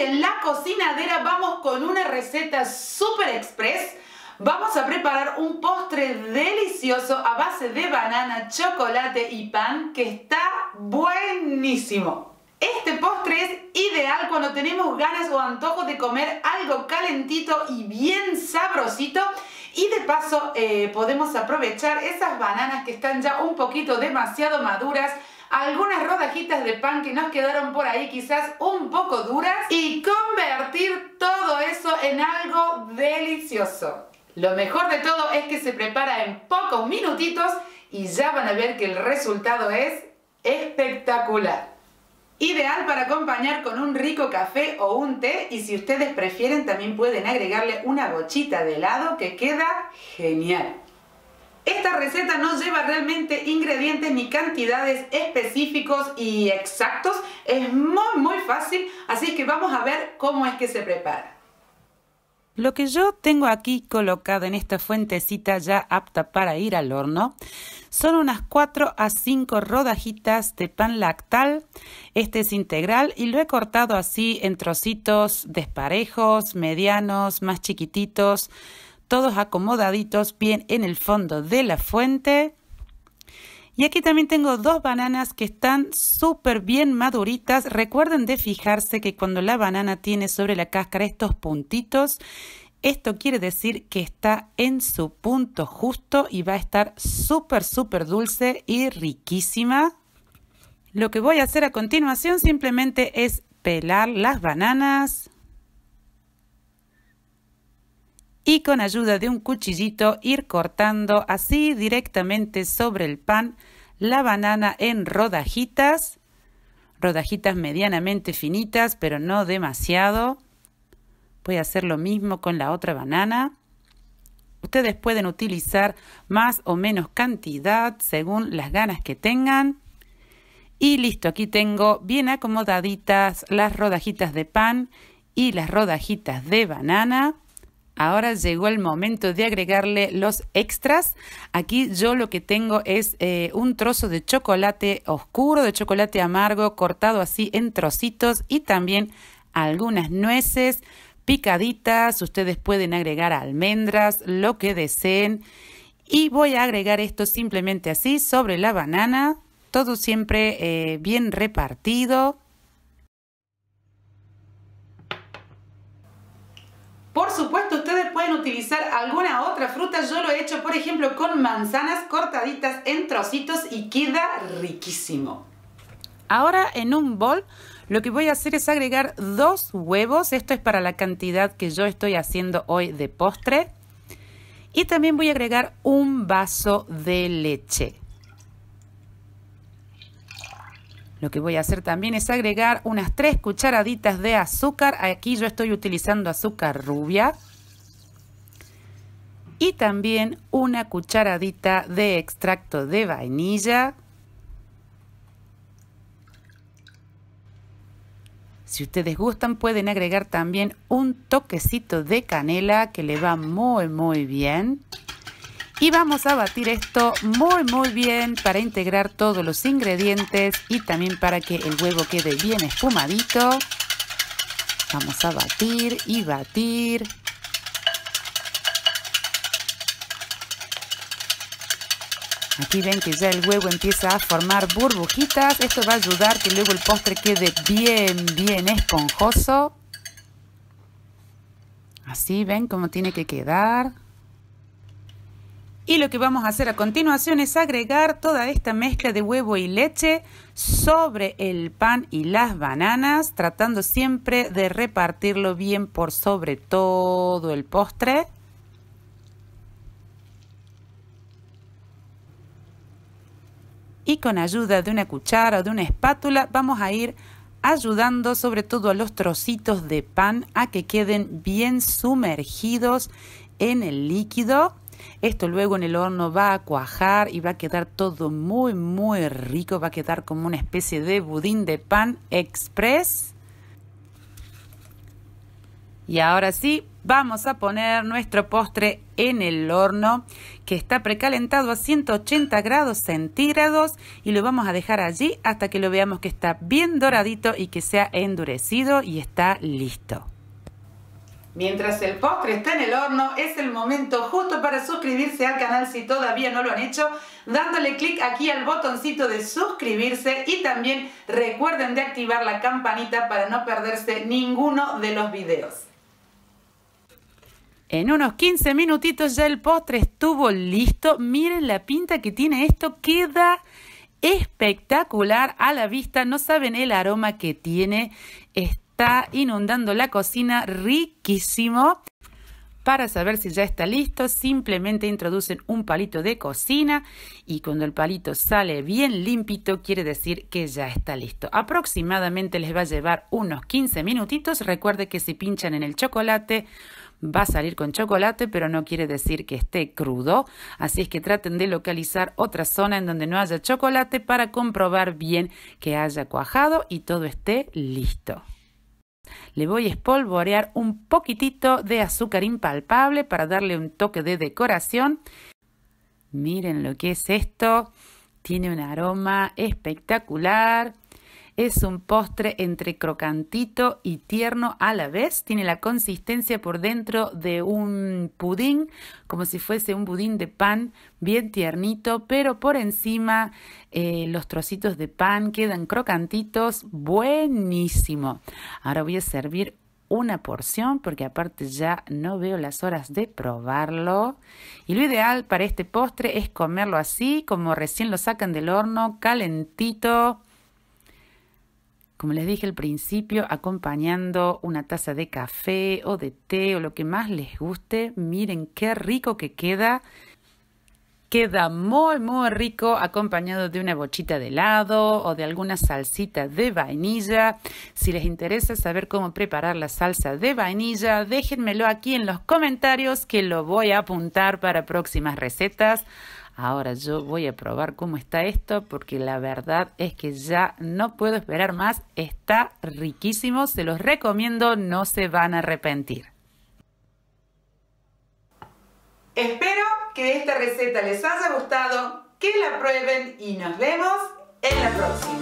En la cocinadera vamos con una receta super express. Vamos a preparar un postre delicioso a base de banana, chocolate y pan que está buenísimo. Este postre es ideal cuando tenemos ganas o antojo de comer algo calentito y bien sabrosito. Y de paso eh, podemos aprovechar esas bananas que están ya un poquito demasiado maduras algunas rodajitas de pan que nos quedaron por ahí quizás un poco duras y convertir todo eso en algo delicioso. Lo mejor de todo es que se prepara en pocos minutitos y ya van a ver que el resultado es espectacular. Ideal para acompañar con un rico café o un té y si ustedes prefieren también pueden agregarle una bochita de helado que queda genial. Esta receta no lleva realmente ingredientes ni cantidades específicos y exactos. Es muy muy fácil, así que vamos a ver cómo es que se prepara. Lo que yo tengo aquí colocado en esta fuentecita ya apta para ir al horno son unas 4 a 5 rodajitas de pan lactal. Este es integral y lo he cortado así en trocitos desparejos, medianos, más chiquititos todos acomodaditos bien en el fondo de la fuente. Y aquí también tengo dos bananas que están súper bien maduritas. Recuerden de fijarse que cuando la banana tiene sobre la cáscara estos puntitos, esto quiere decir que está en su punto justo y va a estar súper, súper dulce y riquísima. Lo que voy a hacer a continuación simplemente es pelar las bananas y con ayuda de un cuchillito ir cortando así directamente sobre el pan la banana en rodajitas, rodajitas medianamente finitas pero no demasiado. Voy a hacer lo mismo con la otra banana. Ustedes pueden utilizar más o menos cantidad según las ganas que tengan. Y listo, aquí tengo bien acomodaditas las rodajitas de pan y las rodajitas de banana. Ahora llegó el momento de agregarle los extras. Aquí yo lo que tengo es eh, un trozo de chocolate oscuro, de chocolate amargo, cortado así en trocitos y también algunas nueces picaditas. Ustedes pueden agregar almendras, lo que deseen. Y voy a agregar esto simplemente así sobre la banana. Todo siempre eh, bien repartido. Por supuesto, ustedes pueden utilizar alguna otra fruta. Yo lo he hecho, por ejemplo, con manzanas cortaditas en trocitos y queda riquísimo. Ahora en un bol lo que voy a hacer es agregar dos huevos. Esto es para la cantidad que yo estoy haciendo hoy de postre. Y también voy a agregar un vaso de leche. Lo que voy a hacer también es agregar unas 3 cucharaditas de azúcar. Aquí yo estoy utilizando azúcar rubia. Y también una cucharadita de extracto de vainilla. Si ustedes gustan pueden agregar también un toquecito de canela que le va muy muy bien. Y vamos a batir esto muy muy bien para integrar todos los ingredientes y también para que el huevo quede bien espumadito. Vamos a batir y batir. Aquí ven que ya el huevo empieza a formar burbujitas. Esto va a ayudar que luego el postre quede bien, bien esponjoso. Así ven cómo tiene que quedar. Y lo que vamos a hacer a continuación es agregar toda esta mezcla de huevo y leche sobre el pan y las bananas, tratando siempre de repartirlo bien por sobre todo el postre. Y con ayuda de una cuchara o de una espátula vamos a ir ayudando sobre todo a los trocitos de pan a que queden bien sumergidos en el líquido esto luego en el horno va a cuajar y va a quedar todo muy, muy rico. Va a quedar como una especie de budín de pan express. Y ahora sí, vamos a poner nuestro postre en el horno que está precalentado a 180 grados centígrados y lo vamos a dejar allí hasta que lo veamos que está bien doradito y que se ha endurecido y está listo. Mientras el postre está en el horno, es el momento justo para suscribirse al canal si todavía no lo han hecho, dándole clic aquí al botoncito de suscribirse y también recuerden de activar la campanita para no perderse ninguno de los videos. En unos 15 minutitos ya el postre estuvo listo. Miren la pinta que tiene esto. Queda espectacular a la vista. No saben el aroma que tiene. Inundando la cocina riquísimo. Para saber si ya está listo, simplemente introducen un palito de cocina y cuando el palito sale bien limpito, quiere decir que ya está listo. Aproximadamente les va a llevar unos 15 minutitos. Recuerde que si pinchan en el chocolate, va a salir con chocolate, pero no quiere decir que esté crudo. Así es que traten de localizar otra zona en donde no haya chocolate para comprobar bien que haya cuajado y todo esté listo. Le voy a espolvorear un poquitito de azúcar impalpable para darle un toque de decoración. Miren lo que es esto. Tiene un aroma espectacular. Es un postre entre crocantito y tierno a la vez. Tiene la consistencia por dentro de un pudín, como si fuese un budín de pan bien tiernito, pero por encima eh, los trocitos de pan quedan crocantitos. Buenísimo. Ahora voy a servir una porción porque aparte ya no veo las horas de probarlo. Y lo ideal para este postre es comerlo así, como recién lo sacan del horno, calentito como les dije al principio, acompañando una taza de café o de té o lo que más les guste. Miren qué rico que queda. Queda muy, muy rico acompañado de una bochita de helado o de alguna salsita de vainilla. Si les interesa saber cómo preparar la salsa de vainilla, déjenmelo aquí en los comentarios que lo voy a apuntar para próximas recetas. Ahora yo voy a probar cómo está esto porque la verdad es que ya no puedo esperar más. Está riquísimo, se los recomiendo, no se van a arrepentir. Espero que esta receta les haya gustado, que la prueben y nos vemos en la próxima.